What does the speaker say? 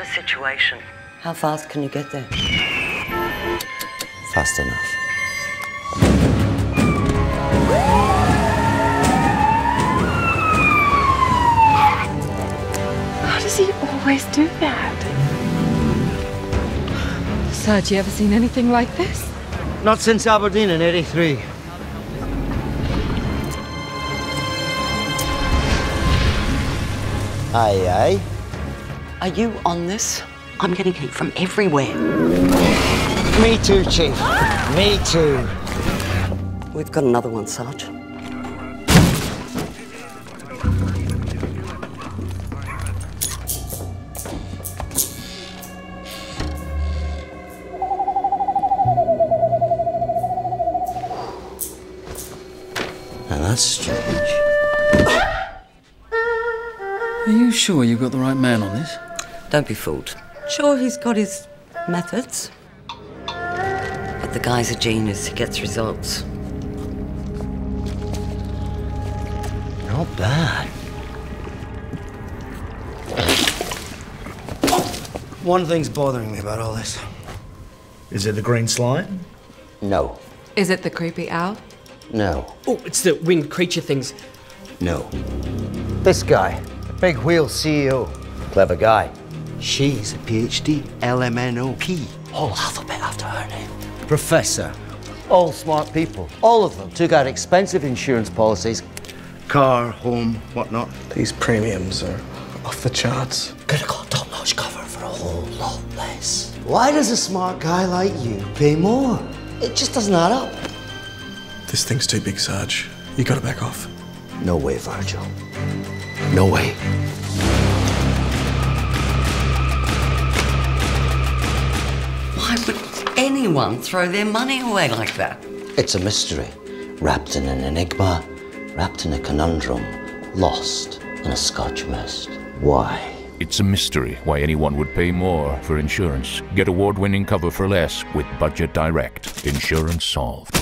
evacuation. How fast can you get there? Fast enough. How does he always do that? Sarge, you ever seen anything like this? Not since Aberdeen in 83. Aye, aye. Are you on this? I'm getting heat from everywhere. Me too, Chief. Me too. We've got another one, Sarge. Now that's strange. Are you sure you've got the right man on this? Don't be fooled. Sure, he's got his methods. But the guy's a genius. He gets results. Not bad. One thing's bothering me about all this. Is it the green slime? No. Is it the creepy owl? No. Oh, it's the winged creature things. No. This guy, the big wheel CEO. Clever guy. She's a PhD, LMNOP. Whole alphabet after her name. Professor. All smart people. All of them took out expensive insurance policies. Car, home, whatnot. These premiums are off the charts. Could have got top notch cover for a whole lot less. Why does a smart guy like you pay more? It just doesn't add up. This thing's too big, Sarge. You gotta back off. No way, Virgil. No way. Anyone throw their money away like that? It's a mystery. Wrapped in an enigma, wrapped in a conundrum, lost in a scotch mist. Why? It's a mystery why anyone would pay more for insurance. Get award winning cover for less with Budget Direct. Insurance solved.